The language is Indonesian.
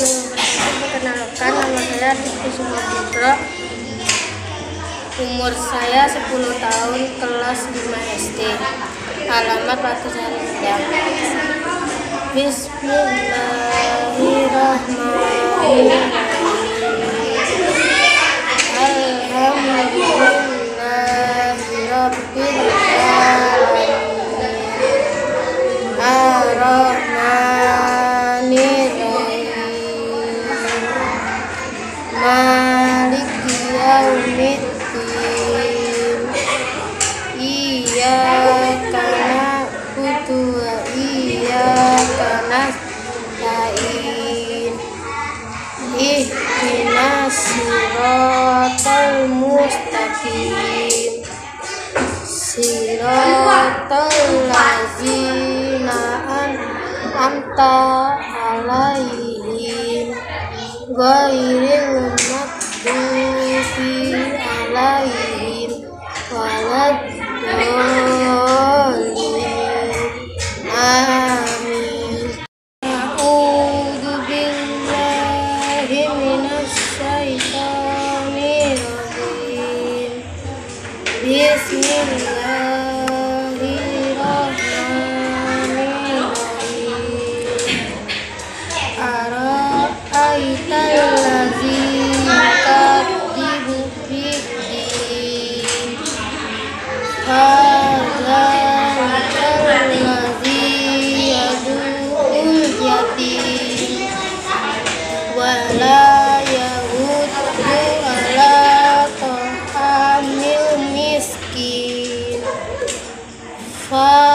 Perkenalkan, nama saya Rizky Sumaputra. Umur saya 10 tahun, kelas 5 SD. Alamat Batu Rendang. Bismillahirrahmanirrahim. Alhamdulillahirrahmanirrahim. Ar-Rahman. Maliki yaumiddin. Iyyaka na'budu wa iyyaka nasta'in. Ihdinas siratal mustaqim. Siratal ladzina an'amta 'alaihim ghairil I don't Wow.